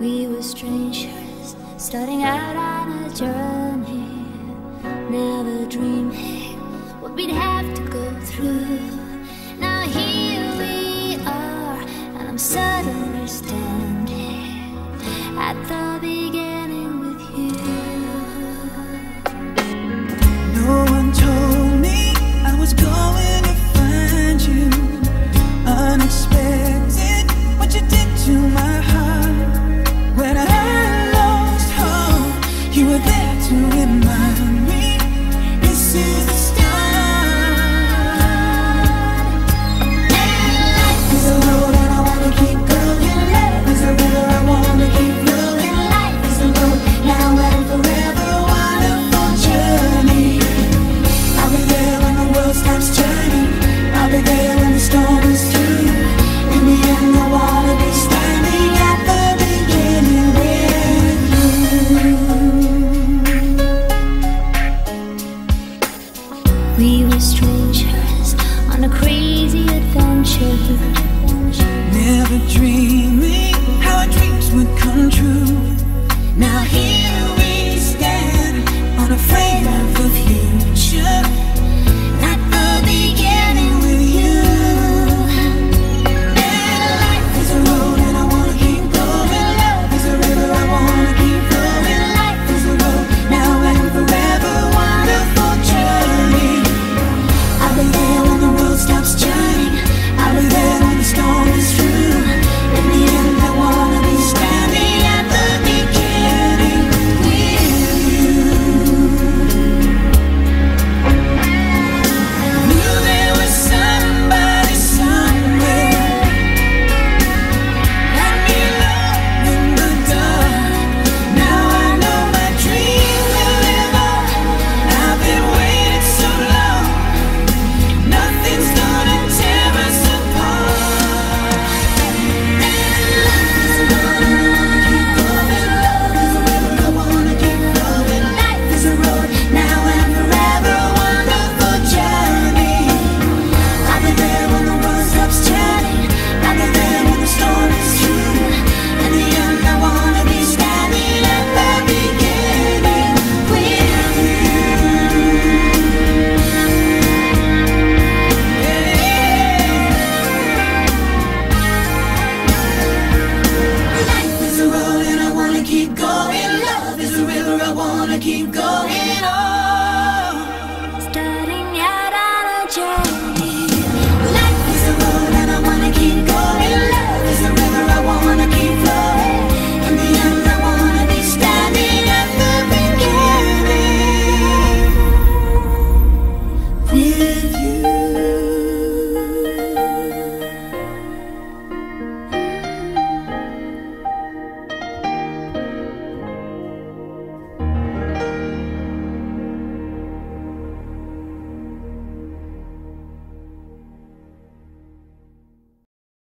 We were strangers starting out on a journey, never dreaming what we'd have to go through. going. Love is a river I wanna keep going on.